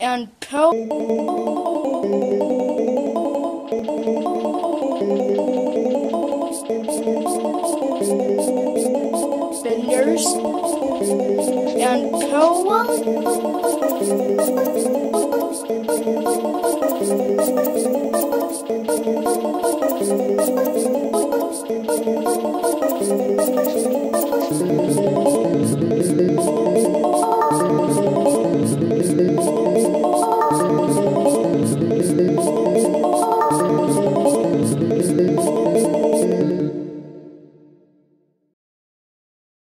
and Pro. Benders and Pro. Deus.